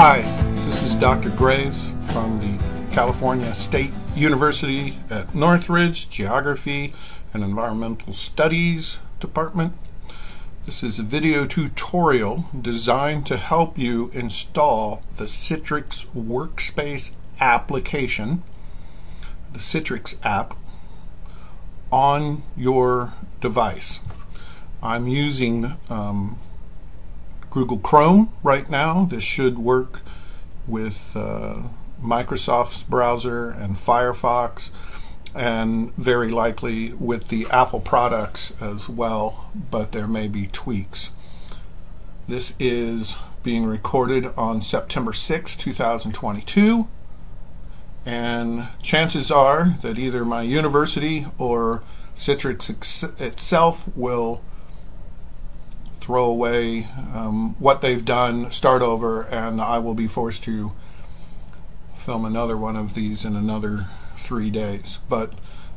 Hi, this is Dr. Graves from the California State University at Northridge Geography and Environmental Studies Department. This is a video tutorial designed to help you install the Citrix Workspace application, the Citrix app, on your device. I'm using um, Google Chrome right now. This should work with uh, Microsoft's browser and Firefox and very likely with the Apple products as well, but there may be tweaks. This is being recorded on September 6, 2022, and chances are that either my university or Citrix itself will throw away um, what they've done, start over, and I will be forced to film another one of these in another three days. But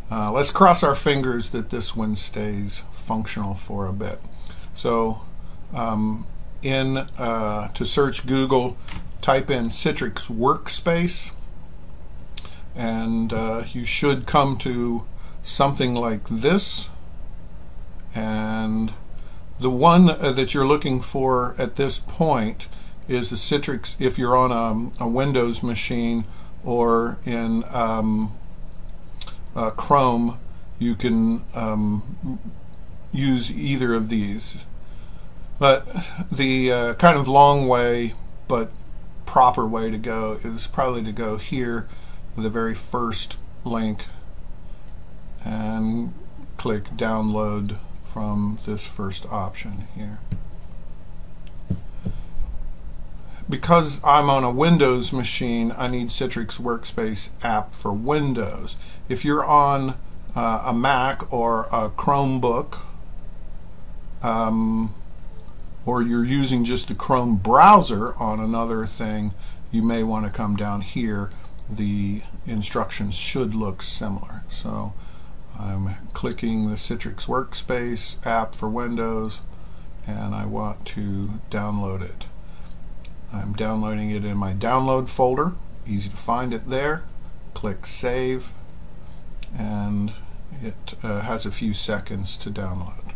uh, let's cross our fingers that this one stays functional for a bit. So um, in uh, to search Google, type in Citrix Workspace, and uh, you should come to something like this. And the one that you're looking for at this point is the Citrix if you're on a, a Windows machine or in um, uh, Chrome you can um, use either of these. But the uh, kind of long way but proper way to go is probably to go here the very first link and click download from this first option here. Because I'm on a Windows machine, I need Citrix Workspace app for Windows. If you're on uh, a Mac or a Chromebook, um, or you're using just the Chrome browser on another thing, you may want to come down here. The instructions should look similar. So I'm clicking the Citrix Workspace app for Windows and I want to download it. I'm downloading it in my download folder. Easy to find it there. Click Save and it uh, has a few seconds to download.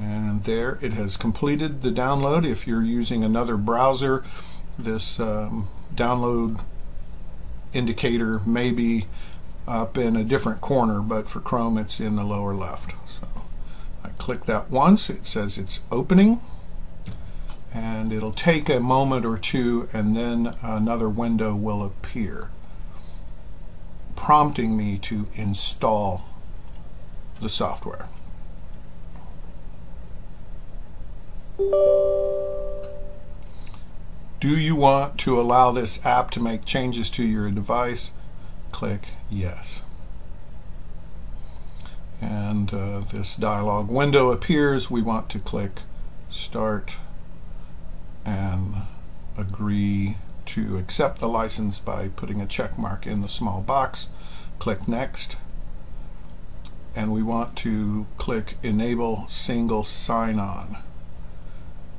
And there it has completed the download. If you're using another browser, this um, download indicator may be up in a different corner, but for Chrome it's in the lower left. So I click that once, it says it's opening, and it'll take a moment or two and then another window will appear, prompting me to install the software. Do you want to allow this app to make changes to your device? Click Yes. And uh, this dialog window appears. We want to click Start and agree to accept the license by putting a check mark in the small box. Click Next. And we want to click Enable Single Sign-On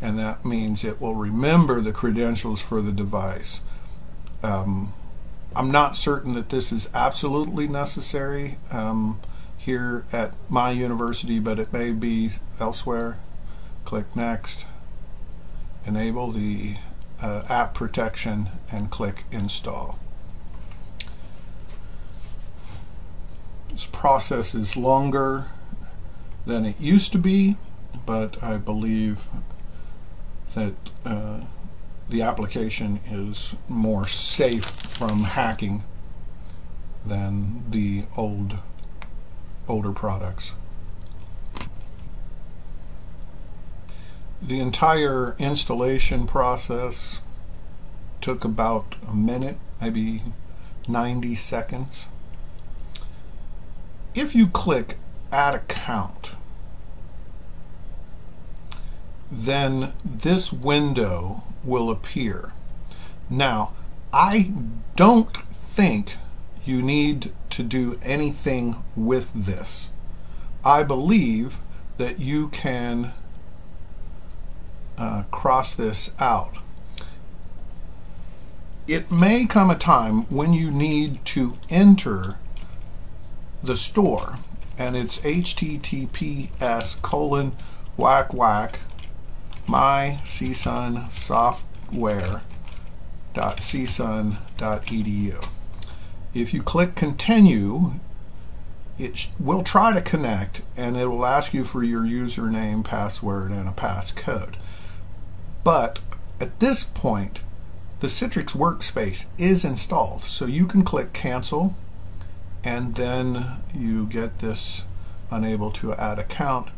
and that means it will remember the credentials for the device. Um, I'm not certain that this is absolutely necessary um, here at my university, but it may be elsewhere. Click Next, enable the uh, app protection, and click Install. This process is longer than it used to be, but I believe that uh, the application is more safe from hacking than the old older products. The entire installation process took about a minute, maybe 90 seconds. If you click Add Account, then this window will appear. Now, I don't think you need to do anything with this. I believe that you can uh, cross this out. It may come a time when you need to enter the store and it's https colon whack whack my software. If you click continue, it will try to connect and it will ask you for your username, password, and a passcode. But at this point, the Citrix workspace is installed. So you can click cancel and then you get this unable to add account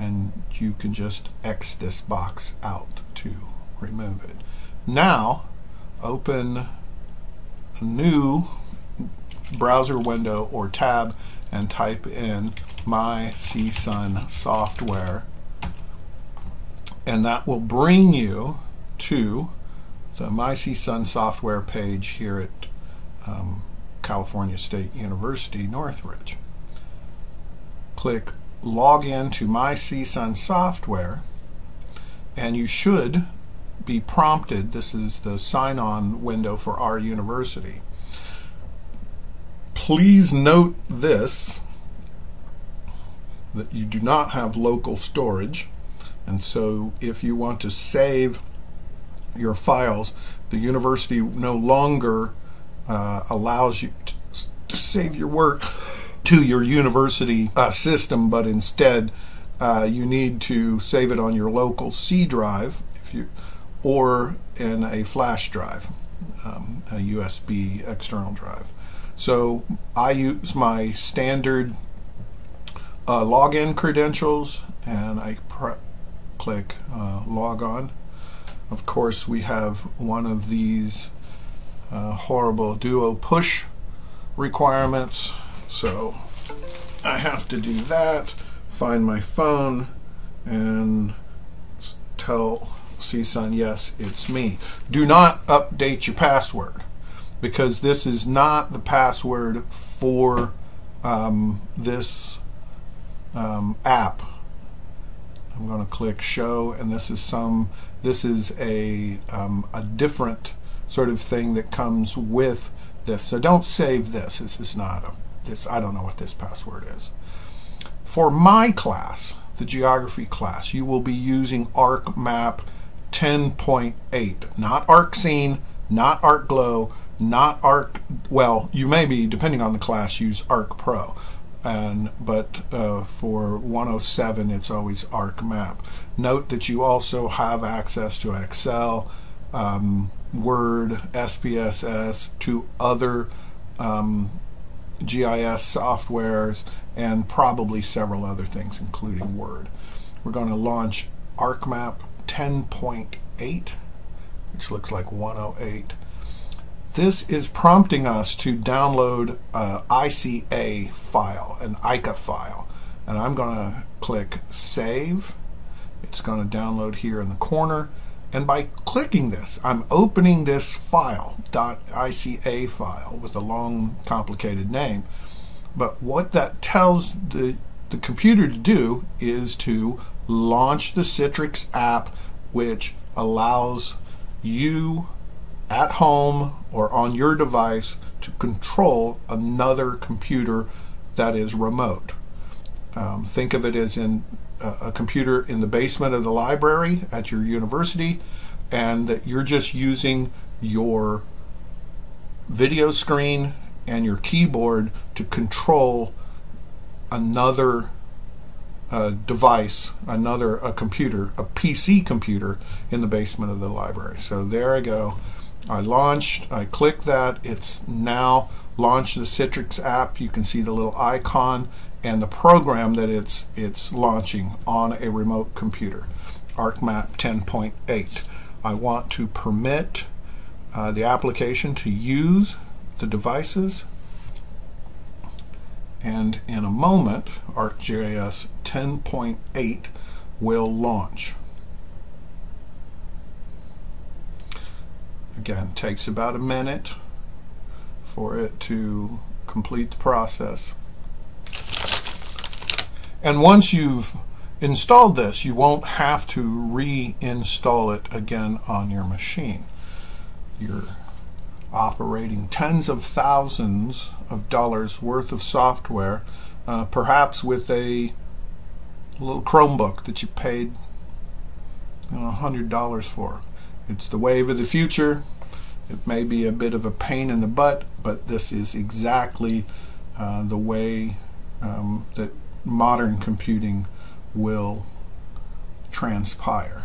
and you can just X this box out to remove it. Now open a new browser window or tab and type in my CSUN software and that will bring you to the my CSUN software page here at um, California State University Northridge. Click log in to my CSUN software and you should be prompted. This is the sign-on window for our university. Please note this, that you do not have local storage. And so if you want to save your files, the university no longer uh, allows you to, to, save your work to your university uh, system, but instead uh, you need to save it on your local C drive. If you or in a flash drive, um, a USB external drive. So I use my standard uh, login credentials and I click uh, log on. Of course, we have one of these uh, horrible duo push requirements. So I have to do that, find my phone, and tell CSUN, yes, it's me. Do not update your password because this is not the password for um, this um, app. I'm going to click show and this is some this is a um, a different sort of thing that comes with this so don't save this this is not a this I don't know what this password is for my class the geography class you will be using ArcMap 10.8, not ArcScene, not ArcGlobe, not Arc. Well, you may be depending on the class use Arc Pro, and but uh, for 107 it's always ArcMap. Note that you also have access to Excel, um, Word, SPSS, to other um, GIS softwares, and probably several other things, including Word. We're going to launch ArcMap 10.8, which looks like 108. This is prompting us to download uh, an ICA file, an ICA file. And I'm going to click Save. It's going to download here in the corner. And by clicking this, I'm opening this file, .ica file, with a long, complicated name. But what that tells the, the computer to do is to launch the Citrix app, which allows you at home or on your device to control another computer that is remote. Um, think of it as in a, computer in the basement of the library at your university, and that you're just using your video screen and your keyboard to control another a device, another a computer, a PC computer in the basement of the library. So there I go. I launched, I click that, it's now launched the Citrix app. You can see the little icon and the program that it's it's launching on a remote computer. ArcMap 10.8. I want to permit uh, the application to use the devices and in a moment ArcGIS 10.8 will launch. Again, takes about a minute for it to complete the process. And once you've installed this, you won't have to reinstall it again on your machine. You're operating tens of thousands of dollars worth of software, uh, perhaps with a little Chromebook that you paid you know, $100 for. It's the wave of the future. It may be a bit of a pain in the butt, but this is exactly uh, the way um, that modern computing will transpire.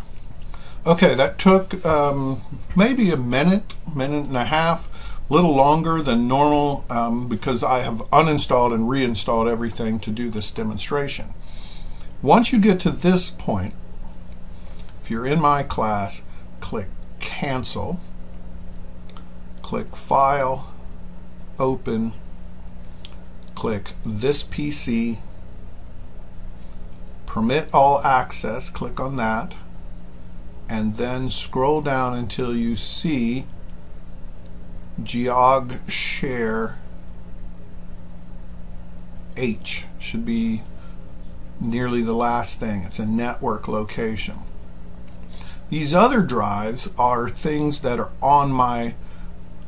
Okay, that took um, maybe a minute, minute and a half, a little longer than normal um, because I have uninstalled and reinstalled everything to do this demonstration. Once you get to this point, if you're in my class, click Cancel, click File, Open, click This PC, Permit All Access, click on that, and then scroll down until you see Geog Share H should be nearly the last thing. It's a network location. These other drives are things that are on my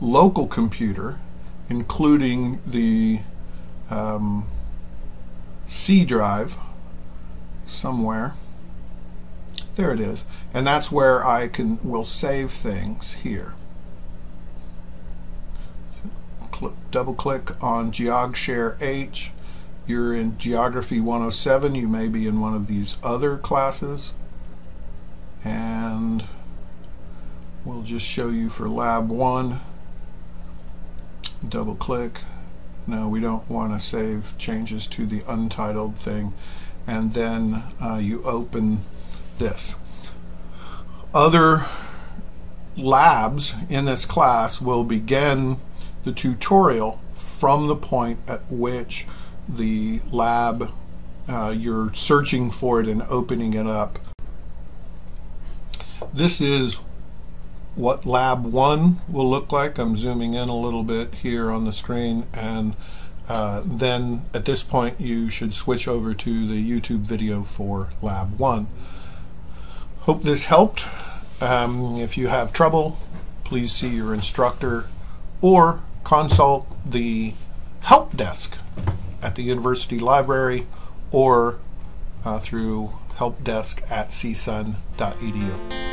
local computer, including the um, C drive somewhere. There it is. And that's where I can will save things here. Double click on GeogShare H. You're in Geography 107. You may be in one of these other classes. And we'll just show you for Lab 1. Double click. No, we don't want to save changes to the untitled thing and then uh, you open this. Other labs in this class will begin the tutorial from the point at which the lab uh, you're searching for it and opening it up. This is what lab 1 will look like. I'm zooming in a little bit here on the screen and uh, then at this point you should switch over to the YouTube video for Lab 1. Hope this helped. Um, if you have trouble, please see your instructor or consult the help desk at the university library or uh, through helpdesk at csun.edu.